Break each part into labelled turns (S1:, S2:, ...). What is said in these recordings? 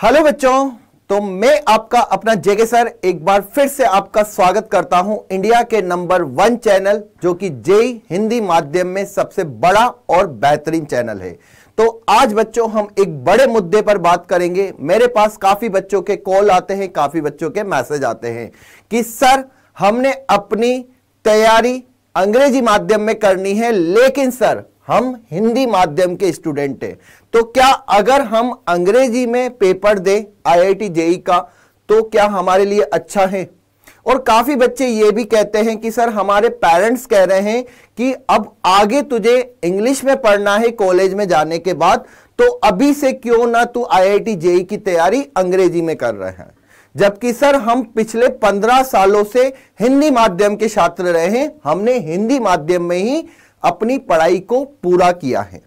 S1: Hello बच्चों तो मैं आपका अपना जेके सर एक बार फिर से आपका स्वागत करता हूँ इंडिया के नंबर वन चैनल, जो कि जे हिंदी माध्यम में सबसे बड़ा और बेहतरीन चैनल है। तो आज बच्चों, हम एक बड़े मुद्दे पर बात करेंगे। मेरे पास काफ़ी बच्चों के कॉल आते हैं, काफ़ी बच्चों के मैसेज आते हैं कि, सर, हमने अपनी तैयारी अंग्रेज़ी माध्यम में करनी है, लेकिन सर हम हिंदी माध्यम के स्टूडेंट हैं। तो क्या अगर हम अंग्रेज़ी में पेपर दे आईआईटी जेई का तो क्या हमारे लिए अच्छा है? और काफ़ी बच्चे ये भी कहते हैं कि, सर, हमारे पेरेंट्स कह रहे हैं कि अब आगे तुझे इंग्लिश में पढ़ना है कॉलेज में जाने के बाद तो अभी से क्यों ना तू आईआईटी जेई की तैयारी अंग्रेज़ी में कर रहे हैं? जबकि, सर, हम पिछले पंद्रह सालों से हिंदी माध्यम के छात्र रहे हैं। हमने हिंदी माध्यम में ही अपनी पढ़ाई को पूरा किया है।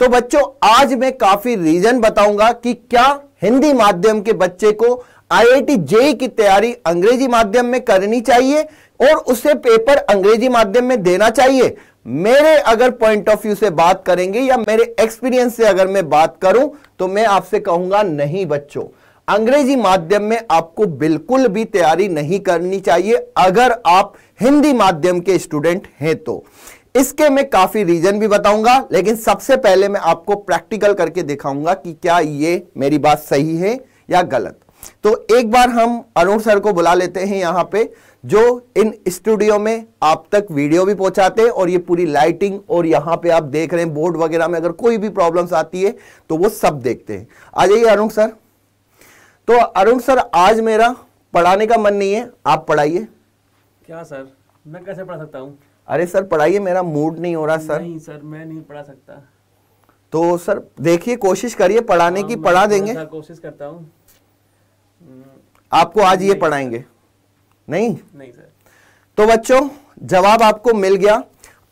S1: तो बच्चों, आज मैं काफ़ी रीजन बताऊँगा कि क्या हिंदी माध्यम के बच्चे को आईआईटी जेई की तैयारी अंग्रेज़ी माध्यम में करनी चाहिए और उसे पेपर अंग्रेज़ी माध्यम में देना चाहिए। मेरे अगर पॉइंट ऑफ़ व्यू से बात करेंगे या मेरे एक्सपीरियंस से अगर मैं बात करूँ तो मैं आपसे कहूँगा नहीं बच्चों, अंग्रेज़ी माध्यम में आपको बिल्कुल भी तैयारी नहीं करनी चाहिए अगर आप हिंदी माध्यम के स्टूडेंट हैं तो। इसके मैं काफ़ी रीजन भी बताऊँगा, लेकिन सबसे पहले मैं आपको प्रैक्टिकल करके दिखाऊँगा कि क्या ये मेरी बात सही है या गलत। तो एक बार हम अरुण सर को बुला लेते हैं यहाँ पे, जो इन स्टूडियो में आप तक वीडियो भी पहुंचाते हैं और ये पूरी लाइटिंग और यहाँ पे आप देख रहे हैं बोर्ड वगैरह में अगर कोई भी प्रॉब्लम्स आती है तो वो सब देखते हैं। आ जाइए अरुण सर। तो अरुण सर, आज मेरा पढ़ाने का मन नहीं है, आप पढ़ाइए।
S2: क्या सर? मैं कैसे पढ़ा सकता हूँ?
S1: अरे सर पढ़ाइए मेरा मूड नहीं हो रहा सर।
S2: नहीं सर मैं नहीं पढ़ा सकता।
S1: तो सर देखिए कोशिश करिए पढ़ाने की
S2: हाँ,
S1: पढ़ा देंगे।
S2: कोशिश करता हूँ।
S1: आपको आज ये पढ़ाएँगे। नहीं?
S2: नहीं सर।
S1: तो बच्चों जवाब आपको मिल गया।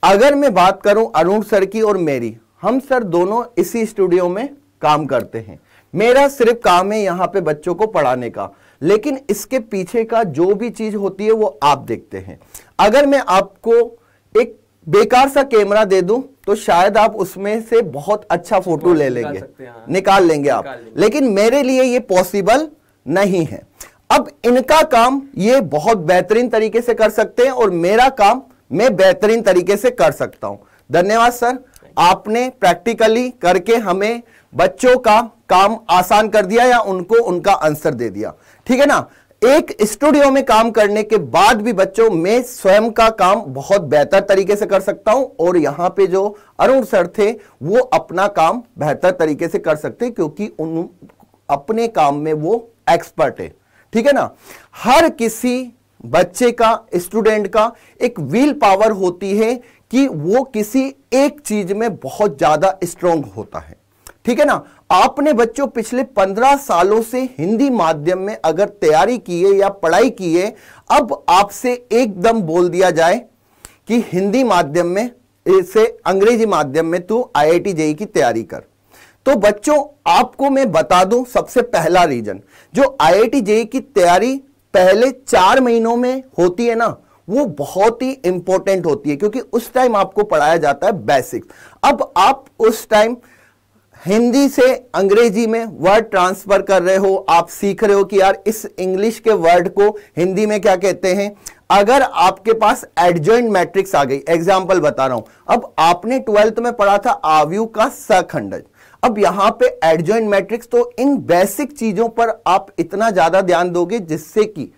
S1: अगर मैं बात करूँ अरुण सर की और मेरी हम सर दोनों इसी स्टूडियो में काम करते हैं। मेरा सिर्फ़ काम है यहाँ पे बच्चों को पढ़ाने का। लेकिन इसके पीछे का जो भी चीज़ होती है वो आप देखते हैं। अगर मैं आपको एक बेकार सा कैमरा दे दूँ तो शायद आप उसमें से बहुत अच्छा फ़ोटो ले लेंगे।
S2: हाँ।
S1: निकाल लेंगे आप।
S2: निकाल लेंगे।
S1: लेकिन मेरे लिए ये पॉसिबल नहीं है। अब इनका काम ये बहुत बेहतरीन तरीके से कर सकते हैं और मेरा काम मैं बेहतरीन तरीके से कर सकता हूँ। धन्यवाद सर। आपने प्रैक्टिकली करके हमें बच्चों का काम आसान कर दिया या उनको उनका आंसर दे दिया। ठीक है ना? एक स्टूडियो में काम करने के बाद भी बच्चों मैं स्वयं का काम बहुत बेहतर तरीके से कर सकता हूँ और यहाँ पे जो अरुण सर थे, वो अपना काम बेहतर तरीके से कर सकते क्योंकि उन, अपने काम में वो एक्सपर्ट है। ठीक है ना? हर किसी बच्चे का स्टूडेंट का एक विल पावर होती है कि वो किसी एक चीज़ में बहुत ज़्यादा स्ट्रांग होता है। ठीक है ना? आपने बच्चों पिछले पंद्रह सालों से हिंदी माध्यम में अगर तैयारी की है या पढ़ाई की है, अब आपसे एकदम बोल दिया जाए कि हिंदी माध्यम में, इसे अंग्रेज़ी माध्यम में तू आईआईटी जेई की तैयारी कर। तो बच्चों, आपको मैं बता दूँ सबसे पहला रीजन, जो आईआईटी जेई की तैयारी पहले चार महीनों में होती है ना, वो बहुत ही इंपॉर्टेंट होती है, क्योंकि उस टाइम आपको पढ़ाया जाता है बेसिक्स अब आप उस टाइम हिंदी से अंग्रेज़ी में वर्ड ट्रांसफ़र कर रहे हो, आप सीख रहे हो कि यार इस इंग्लिश के वर्ड को हिंदी में क्या कहते हैं? अगर आपके पास एडजॉइंट मैट्रिक्स आ गई एग्ज़ाम्पल बता रहा हूँ। अब आपने ट्वेल्थ में पढ़ा था आव्यू का सखंडज। अब यहाँ पे एडजॉइंट मैट्रिक्स तो इन बेसिक चीज़ों पर आप इतना ज़्यादा ध्यान दोगे जिससे कि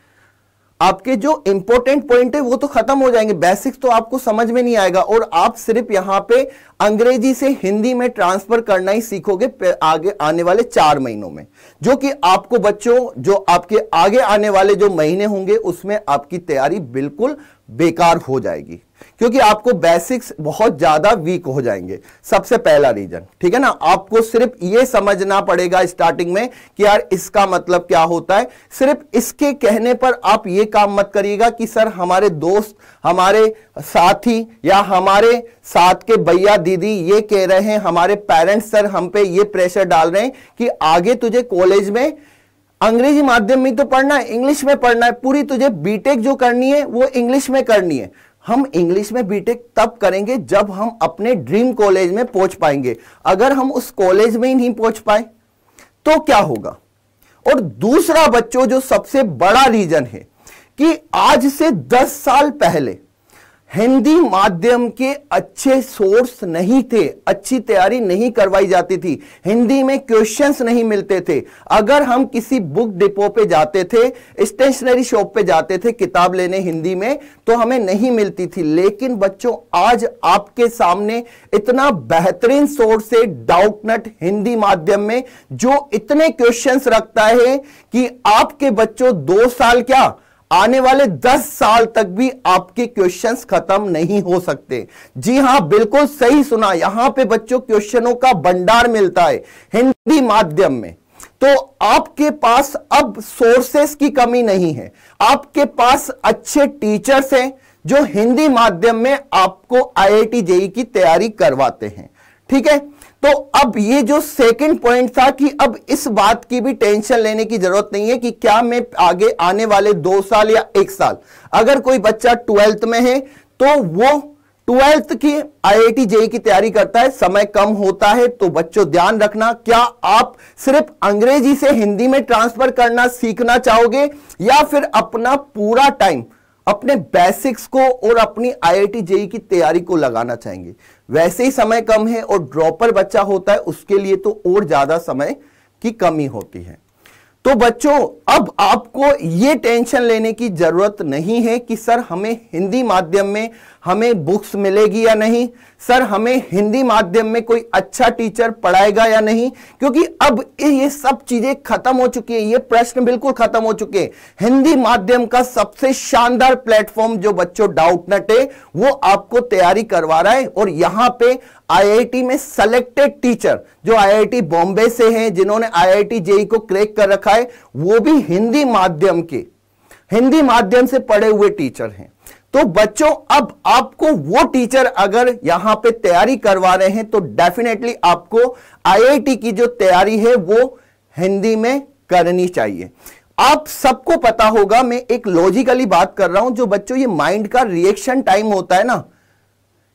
S1: आपके जो इंपॉर्टेंट पॉइंट है, वो तो खत्म हो जाएँगे। बेसिक्स तो आपको समझ में नहीं आएगा। और आप सिर्फ़ यहाँ पे अंग्रेज़ी से हिंदी में ट्रांसफ़र करना ही सीखोगे आगे आने वाले चार महीनों में। जो कि आपको बच्चों, जो आपके आगे आने वाले जो महीने होंगे, उसमें आपकी तैयारी बिल्कुल बेकार हो जाएगी। क्योंकि आपको बेसिक्स बहुत ज़्यादा वीक हो जाएँगे। सबसे पहला रीजन ठीक है ना? आपको सिर्फ़ ये समझना पड़ेगा स्टार्टिंग में कि यार इसका मतलब क्या होता है। सिर्फ़ इसके कहने पर आप ये काम मत करिएगा कि सर, हमारे दोस्त, हमारे साथी या हमारे साथ के भैया दीदी ये कह रहे हैं, हमारे पेरेंट्स सर हम पे ये प्रेशर डाल रहे हैं कि आगे तुझे कॉलेज में अंग्रेज़ी माध्यम में तो पढ़ना है इंग्लिश में पढ़ना है, पूरी तुझे बीटेक जो करनी है वो इंग्लिश में करनी है। हम इंग्लिश में बीटेक तब करेंगे जब हम अपने ड्रीम कॉलेज में पहुँच पाएँगे। अगर हम उस कॉलेज में ही नहीं पहुँच पाए तो क्या होगा? और दूसरा बच्चों जो सबसे बड़ा रीजन है कि आज से 10 साल पहले हिंदी माध्यम के अच्छे सोर्स नहीं थे, अच्छी तैयारी नहीं करवाई जाती थी। हिंदी में क्वेश्चंस नहीं मिलते थे। अगर हम किसी बुक डिपो पे जाते थे स्टेशनरी शॉप पे जाते थे किताब लेने हिंदी में तो हमें नहीं मिलती थी। लेकिन बच्चों, आज आपके सामने इतना बेहतरीन सोर्स है डाउटनट हिंदी माध्यम में, जो इतने क्वेश्चंस रखता है कि आपके बच्चों दो साल क्या आने वाले 10 साल तक भी आपके क्वेश्चंस खत्म नहीं हो सकते। जी हाँ, बिल्कुल सही सुना। यहाँ पे बच्चों क्वेश्चनों का भंडार मिलता है हिंदी माध्यम में। तो आपके पास अब सोर्सेस की कमी नहीं है। आपके पास अच्छे टीचर्स हैं जो हिंदी माध्यम में आपको आईआईटी जेई की तैयारी करवाते हैं। ठीक है? तो अब ये जो सेकंड पॉइंट था कि अब इस बात की भी टेंशन लेने की ज़रूरत नहीं है कि क्या मैं आगे आने वाले दो साल या एक साल। अगर कोई बच्चा ट्वेल्थ में है तो वो ट्वेल्थ की आईआईटी जेई की तैयारी करता है, समय कम होता है तो बच्चों ध्यान रखना, क्या आप सिर्फ़ अंग्रेज़ी से हिंदी में ट्रांसफ़र करना सीखना चाहोगे या फिर अपना पूरा टाइम अपने बेसिक्स को और अपनी आईआईटी जेई की तैयारी को लगाना चाहेंगे। वैसे ही समय कम है और ड्रॉपर बच्चा होता है, उसके लिए तो और ज़्यादा समय की कमी होती है। तो बच्चों, अब आपको यह टेंशन लेने की ज़रूरत नहीं है कि सर हमें हिंदी माध्यम में हमें बुक्स मिलेगी या नहीं। सर, हमें हिंदी माध्यम में कोई अच्छा टीचर पढ़ाएगा या नहीं? क्योंकि अब ये सब चीज़ें खत्म हो चुकी है, ये प्रश्न बिल्कुल खत्म हो चुके हैं। हिंदी माध्यम का सबसे शानदार प्लेटफॉर्म जो बच्चों डाउट नट है, वो आपको तैयारी करवा रहा है और यहाँ पे आईआईटी में सेलेक्टेड टीचर जो आईआईटी बॉम्बे से हैं, जिन्होंने आईआईटी जेई को क्रैक कर रखा है, वो भी हिंदी माध्यम के, हिंदी माध्यम से पढ़े हुए टीचर हैं। तो बच्चों, अब आपको वो टीचर अगर यहाँ पे तैयारी करवा रहे हैं तो डेफिनेटली आपको आईआईटी की जो तैयारी है, वो हिंदी में करनी चाहिए। आप सबको पता होगा, मैं एक लॉजिकली बात कर रहा हूँ, जो बच्चों, ये माइंड का रिएक्शन टाइम होता है ना,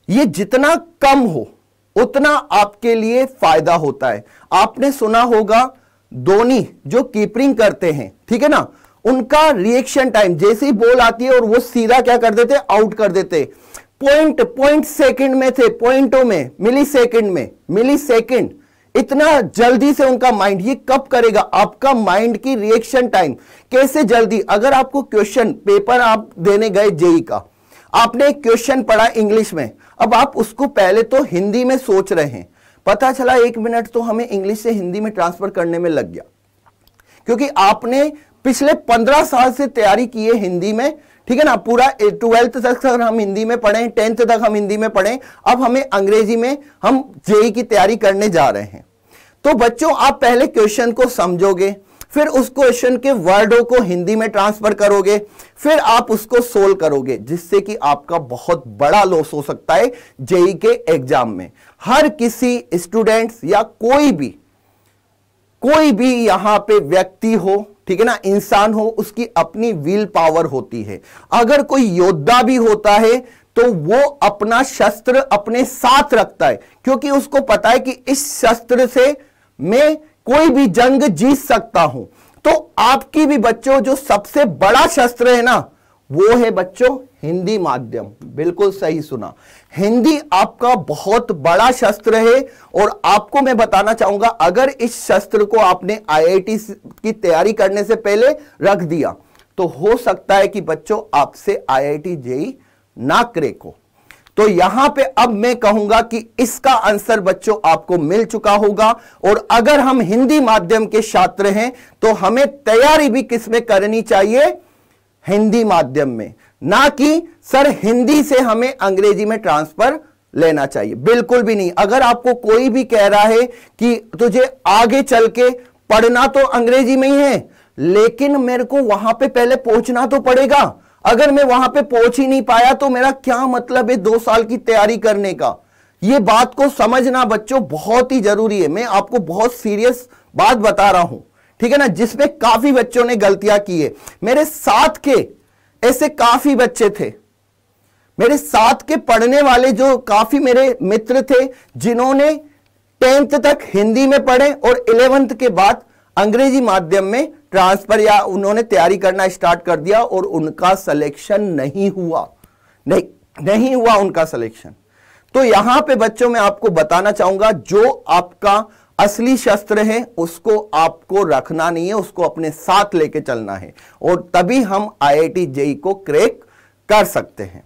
S1: ये जितना कम हो, उतना आपके लिए फ़ायदा होता है। आपने सुना होगा, धोनी जो कीपरिंग करते हैं, ठीक है ना उनका रिएक्शन टाइम जैसे ही बॉल आती है और वो सीधा क्या कर देते आउट कर देते। पॉइंट पॉइंट सेकंड में थे पॉइंटों में मिली सेकंड में मिली सेकंड इतना जल्दी से उनका माइंड ये कब करेगा? आपका माइंड की रिएक्शन टाइम कैसे जल्दी? अगर आपको क्वेश्चन पेपर आप देने गए जेई का। आपने क्वेश्चन पढ़ा इंग्लिश में। अब आप उसको पहले तो हिंदी में सोच रहे हैं। पता चला एक मिनट तो हमें इंग्लिश से हिंदी में ट्रांसफ़र करने में लग गया। क्योंकि आपने पिछले पंद्रह साल से तैयारी की है हिंदी में, ठीक है ना? पूरा ट्वेल्थ तक हम हिंदी में पढ़े, टेंथ तक हम हिंदी में पढ़े, अब हमें अंग्रेज़ी में हम जेई की तैयारी करने जा रहे हैं। तो बच्चों, आप पहले क्वेश्चन को समझोगे, फिर उस क्वेश्चन के वर्डों को हिंदी में ट्रांसफ़र करोगे, फिर आप उसको सोल्व करोगे, जिससे कि आपका बहुत बड़ा लॉस हो सकता है जेई के एग्ज़ाम में। हर किसी स्टूडेंट्स या कोई भी कोई भी यहाँ पे व्यक्ति हो ठीक है ना? इंसान हो, उसकी अपनी विल पावर होती है। अगर कोई योद्धा भी होता है तो वो अपना शस्त्र अपने साथ रखता है। क्योंकि उसको पता है कि इस शस्त्र से मैं कोई भी जंग जीत सकता हूँ। तो आपकी भी बच्चों, जो सबसे बड़ा शस्त्र है ना, वो है बच्चों, हिंदी माध्यम। बिल्कुल सही सुना। हिंदी आपका बहुत बड़ा शस्त्र है और आपको मैं बताना चाहूँगा, अगर इस शस्त्र को आपने आईआईटी की तैयारी करने से पहले रख दिया तो हो सकता है कि बच्चों आपसे आईआईटी जेई ना क्रैक हो तो यहाँ पे अब मैं कहूँगा कि इसका आंसर बच्चों आपको मिल चुका होगा और अगर हम हिंदी माध्यम के छात्र हैं तो हमें तैयारी भी किसमें करनी चाहिए? हिंदी माध्यम में। ना कि सर हिंदी से हमें अंग्रेज़ी में ट्रांसफ़र लेना चाहिए। बिल्कुल भी नहीं। अगर आपको कोई भी कह रहा है कि तुझे आगे चल के पढ़ना तो अंग्रेज़ी में ही है, लेकिन मेरे को वहाँ पे पहले पहुँचना तो पड़ेगा। अगर मैं वहाँ पे पहुँच ही नहीं पाया तो मेरा क्या मतलब है दो साल की तैयारी करने का? यह बात को समझना बच्चों बहुत ही ज़रूरी है। मैं आपको बहुत सीरियस बात बता रहा हूँ। ठीक है ना? जिसमें काफ़ी बच्चों ने गलतियाँ की है। मेरे साथ के ऐसे काफ़ी बच्चे थे। मेरे साथ के पढ़ने वाले जो काफ़ी मेरे मित्र थे, जिन्होंने टेंथ तक हिंदी में पढ़े और इलेवेंथ के बाद अंग्रेज़ी माध्यम में ट्रांसफ़र या उन्होंने तैयारी करना स्टार्ट कर दिया और उनका सिलेक्शन नहीं हुआ। नहीं नहीं हुआ उनका सिलेक्शन तो यहाँ पे बच्चों, में आपको बताना चाहूँगा, जो आपका असली शस्त्र है, उसको आपको रखना नहीं है, उसको अपने साथ लेके चलना है। और तभी हम आईआईटी जेई को क्रैक कर सकते हैं।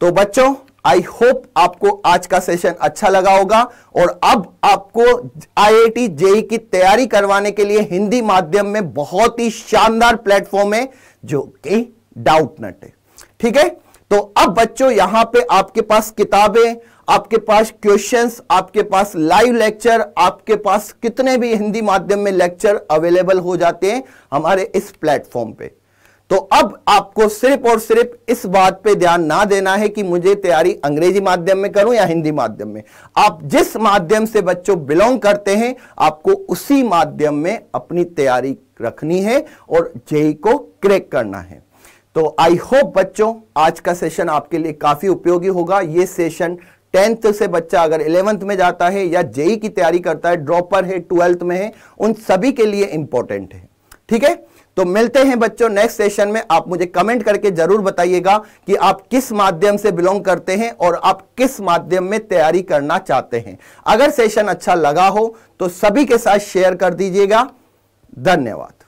S1: तो बच्चों आई होप आपको आज का सेशन अच्छा लगा होगा। और अब आपको आईआईटी जेई की तैयारी करवाने के लिए हिंदी माध्यम में बहुत ही शानदार प्लेटफॉर्म है, जो कि डाउट नट है। ठीक है? तो अब बच्चों, यहाँ पे आपके पास किताबें आपके पास क्वेश्चंस आपके पास लाइव लेक्चर आपके पास कितने भी हिंदी माध्यम में लेक्चर अवेलेबल हो जाते हैं हमारे इस प्लेटफॉर्म पे। तो अब आपको सिर्फ़ और सिर्फ़ इस बात पे ध्यान ना देना है कि मुझे तैयारी अंग्रेज़ी माध्यम में करूँ या हिंदी माध्यम में। आप जिस माध्यम से बच्चों बिलोंग करते हैं, आपको उसी माध्यम में अपनी तैयारी रखनी है और जेई को क्रैक करना है। तो आई होप बच्चों, आज का सेशन आपके लिए काफ़ी उपयोगी होगा। ये सेशन टेंथ से बच्चा अगर इलेवंथ में जाता है या जेई की तैयारी करता है, ड्रॉपर है, ट्वेल्थ में है, उन सभी के लिए इंपॉर्टेंट है। ठीक है? तो मिलते हैं बच्चों नेक्स्ट सेशन में। आप मुझे कमेंट करके ज़रूर बताइएगा कि आप किस माध्यम से बिलोंग करते हैं और आप किस माध्यम में तैयारी करना चाहते हैं। अगर सेशन अच्छा लगा हो तो सभी के साथ शेयर कर दीजिएगा। धन्यवाद।